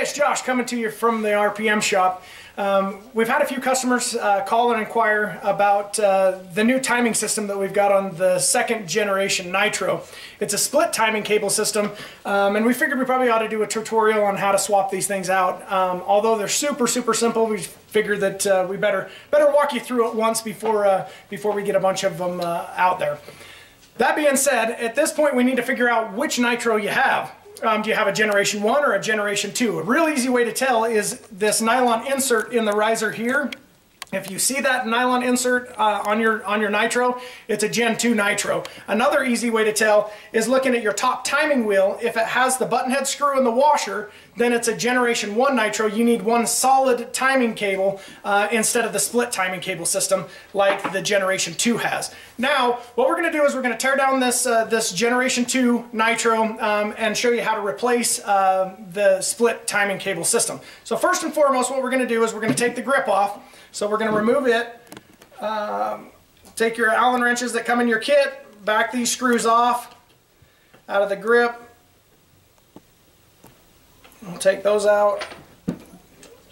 It's Josh coming to you from the RPM shop. Um, we've had a few customers uh, call and inquire about uh, the new timing system that we've got on the second generation Nitro. It's a split timing cable system, um, and we figured we probably ought to do a tutorial on how to swap these things out. Um, although they're super, super simple, we figured that uh, we better better walk you through it once before uh, before we get a bunch of them uh, out there. That being said, at this point we need to figure out which Nitro you have. Um, do you have a generation 1 or a generation 2? A real easy way to tell is this nylon insert in the riser here. If you see that nylon insert uh, on your on your nitro, it's a Gen 2 nitro. Another easy way to tell is looking at your top timing wheel. If it has the button head screw and the washer, then it's a Generation 1 nitro. You need one solid timing cable uh, instead of the split timing cable system like the Generation 2 has. Now, what we're going to do is we're going to tear down this, uh, this Generation 2 nitro um, and show you how to replace uh, the split timing cable system. So first and foremost, what we're going to do is we're going to take the grip off. So we're going to remove it. Um, take your Allen wrenches that come in your kit, back these screws off out of the grip. We'll take those out.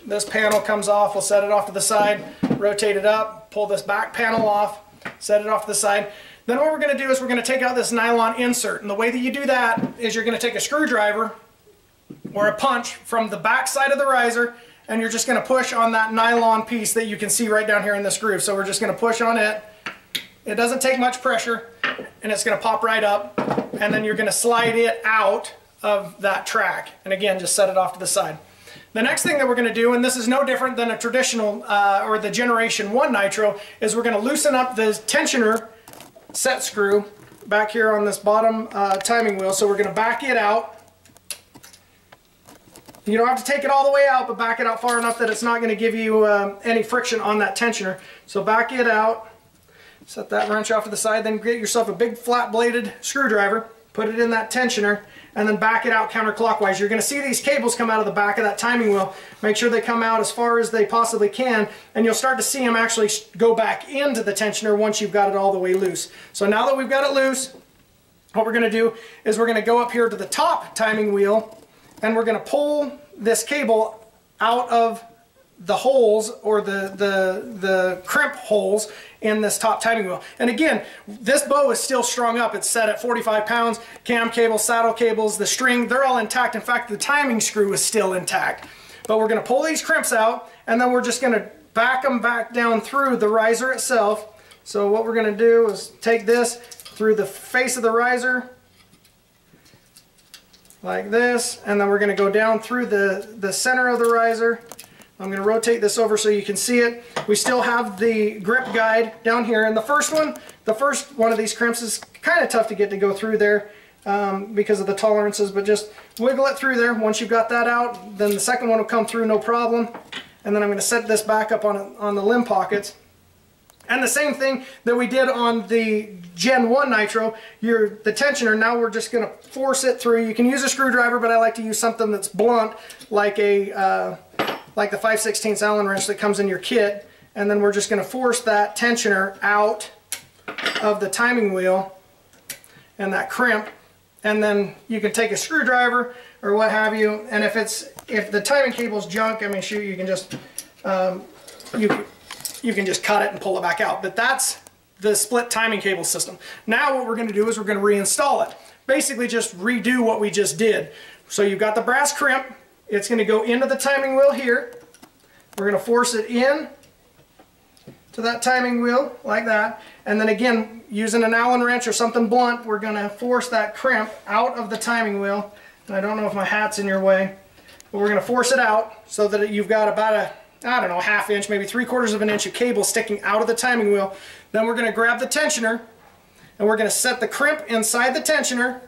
This panel comes off. We'll set it off to the side, rotate it up, pull this back panel off, set it off to the side. Then what we're going to do is we're going to take out this nylon insert. And the way that you do that is you're going to take a screwdriver or a punch from the back side of the riser and you're just going to push on that nylon piece that you can see right down here in this groove. So we're just going to push on it. It doesn't take much pressure and it's going to pop right up and then you're going to slide it out of that track. And again, just set it off to the side. The next thing that we're going to do, and this is no different than a traditional uh, or the Generation 1 Nitro, is we're going to loosen up the tensioner set screw back here on this bottom uh, timing wheel. So we're going to back it out you don't have to take it all the way out, but back it out far enough that it's not going to give you um, any friction on that tensioner. So back it out, set that wrench off to the side, then get yourself a big flat bladed screwdriver, put it in that tensioner, and then back it out counterclockwise. You're going to see these cables come out of the back of that timing wheel. Make sure they come out as far as they possibly can, and you'll start to see them actually go back into the tensioner once you've got it all the way loose. So now that we've got it loose, what we're going to do is we're going to go up here to the top timing wheel and we're going to pull this cable out of the holes or the, the, the crimp holes in this top timing wheel. And again, this bow is still strung up. It's set at 45 pounds. Cam cables, saddle cables, the string, they're all intact. In fact, the timing screw is still intact. But we're going to pull these crimps out and then we're just going to back them back down through the riser itself. So what we're going to do is take this through the face of the riser like this and then we're going to go down through the the center of the riser. I'm going to rotate this over so you can see it. We still have the grip guide down here and the first one the first one of these crimps is kind of tough to get to go through there um, because of the tolerances but just wiggle it through there. Once you've got that out then the second one will come through no problem. And then I'm going to set this back up on, on the limb pockets and the same thing that we did on the Gen 1 Nitro, your, the tensioner, now we're just going to force it through. You can use a screwdriver, but I like to use something that's blunt, like a uh, like the 5 16 Allen wrench that comes in your kit. And then we're just going to force that tensioner out of the timing wheel and that crimp. And then you can take a screwdriver or what have you. And if it's if the timing cable's junk, I mean, shoot, you can just um, you you can just cut it and pull it back out. But that's the split timing cable system. Now what we're going to do is we're going to reinstall it. Basically just redo what we just did. So you've got the brass crimp. It's going to go into the timing wheel here. We're going to force it in to that timing wheel like that. And then again, using an Allen wrench or something blunt, we're going to force that crimp out of the timing wheel. And I don't know if my hat's in your way, but we're going to force it out so that you've got about a I don't know, half inch, maybe three quarters of an inch of cable sticking out of the timing wheel. Then we're going to grab the tensioner and we're going to set the crimp inside the tensioner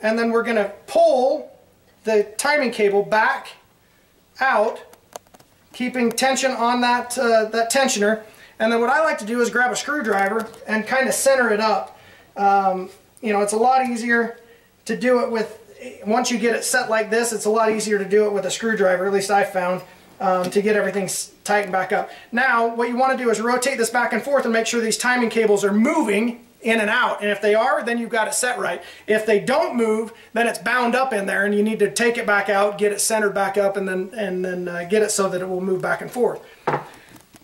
and then we're going to pull the timing cable back out keeping tension on that, uh, that tensioner. And then what I like to do is grab a screwdriver and kind of center it up. Um, you know, it's a lot easier to do it with, once you get it set like this, it's a lot easier to do it with a screwdriver, at least I found um, to get everything tightened back up. Now, what you want to do is rotate this back and forth and make sure these timing cables are moving in and out. And if they are, then you've got it set right. If they don't move, then it's bound up in there and you need to take it back out, get it centered back up, and then, and then uh, get it so that it will move back and forth.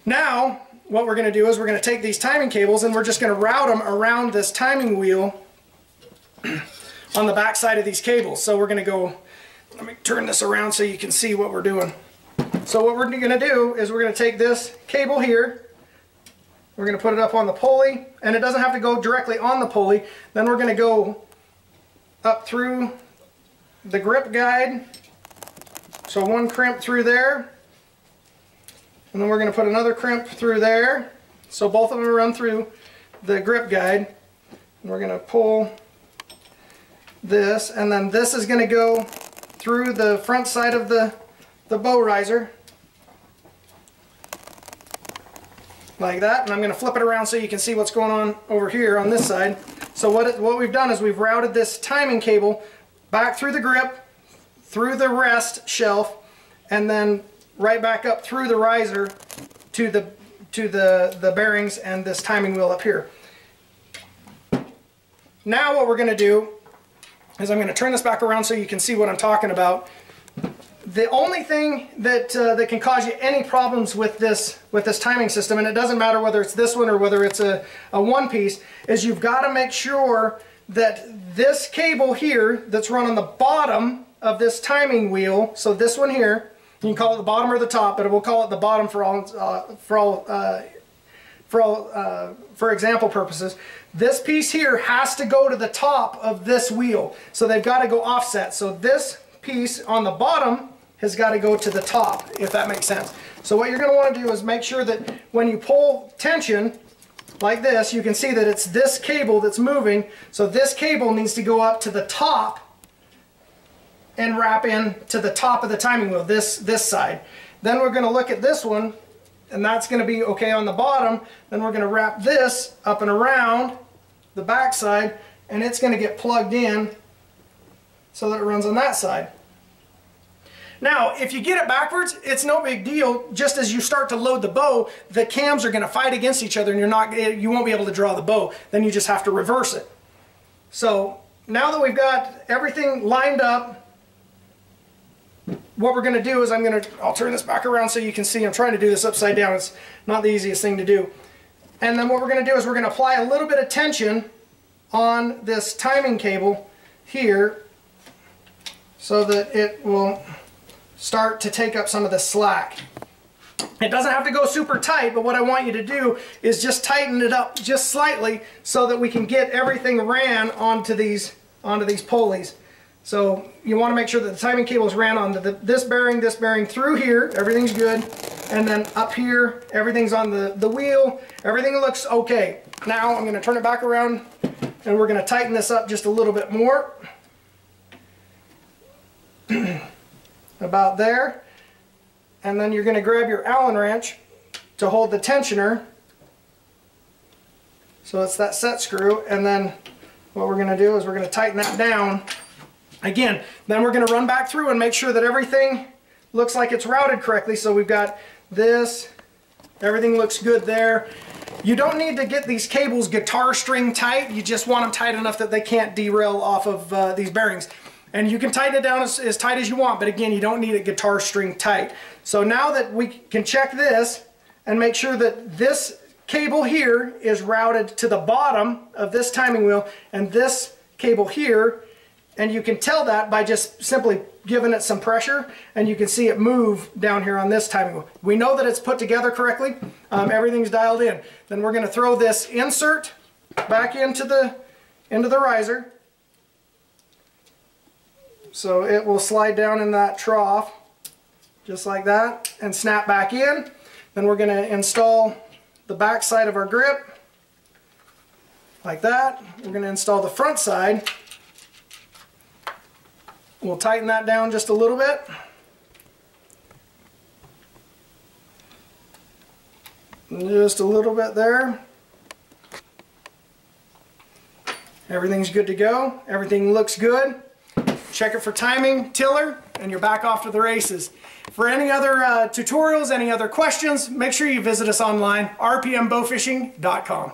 Now, what we're going to do is we're going to take these timing cables and we're just going to route them around this timing wheel on the back side of these cables. So we're going to go, let me turn this around so you can see what we're doing. So what we're going to do is we're going to take this cable here we're going to put it up on the pulley, and it doesn't have to go directly on the pulley. Then we're going to go up through the grip guide. So one crimp through there. And then we're going to put another crimp through there. So both of them run through the grip guide. And we're going to pull this, and then this is going to go through the front side of the, the bow riser. like that and I'm going to flip it around so you can see what's going on over here on this side. So what, it, what we've done is we've routed this timing cable back through the grip, through the rest shelf, and then right back up through the riser to the to the, the bearings and this timing wheel up here. Now what we're going to do is I'm going to turn this back around so you can see what I'm talking about the only thing that uh, that can cause you any problems with this with this timing system, and it doesn't matter whether it's this one or whether it's a, a one piece, is you've got to make sure that this cable here that's run on the bottom of this timing wheel, so this one here, you can call it the bottom or the top, but we'll call it the bottom for all uh, for all uh, for all uh, for example purposes. This piece here has to go to the top of this wheel, so they've got to go offset. So this piece on the bottom has got to go to the top, if that makes sense. So what you're going to want to do is make sure that when you pull tension like this, you can see that it's this cable that's moving. So this cable needs to go up to the top and wrap in to the top of the timing wheel, this, this side. Then we're going to look at this one, and that's going to be okay on the bottom. Then we're going to wrap this up and around the back side, and it's going to get plugged in so that it runs on that side. Now, if you get it backwards, it's no big deal. Just as you start to load the bow, the cams are going to fight against each other and you're not, eh, you won't be able to draw the bow. Then you just have to reverse it. So now that we've got everything lined up, what we're going to do is I'm going to, I'll turn this back around so you can see. I'm trying to do this upside down. It's not the easiest thing to do. And then what we're going to do is we're going to apply a little bit of tension on this timing cable here so that it will start to take up some of the slack. It doesn't have to go super tight, but what I want you to do is just tighten it up just slightly so that we can get everything ran onto these onto these pulleys. So you want to make sure that the timing cables ran onto the, this bearing, this bearing through here, everything's good. And then up here, everything's on the, the wheel, everything looks okay. Now I'm going to turn it back around and we're going to tighten this up just a little bit more. about there. And then you're going to grab your Allen wrench to hold the tensioner. So it's that set screw. And then what we're going to do is we're going to tighten that down. Again, then we're going to run back through and make sure that everything looks like it's routed correctly. So we've got this, everything looks good there. You don't need to get these cables guitar string tight. You just want them tight enough that they can't derail off of uh, these bearings. And you can tighten it down as, as tight as you want, but again, you don't need a guitar string tight. So now that we can check this and make sure that this cable here is routed to the bottom of this timing wheel and this cable here and you can tell that by just simply giving it some pressure and you can see it move down here on this timing wheel. We know that it's put together correctly. Um, everything's dialed in. Then we're going to throw this insert back into the into the riser so it will slide down in that trough just like that and snap back in. Then we're going to install the back side of our grip like that. We're going to install the front side. We'll tighten that down just a little bit. Just a little bit there. Everything's good to go. Everything looks good. Check it for timing, tiller, and you're back off to the races. For any other uh, tutorials, any other questions, make sure you visit us online, rpmbowfishing.com.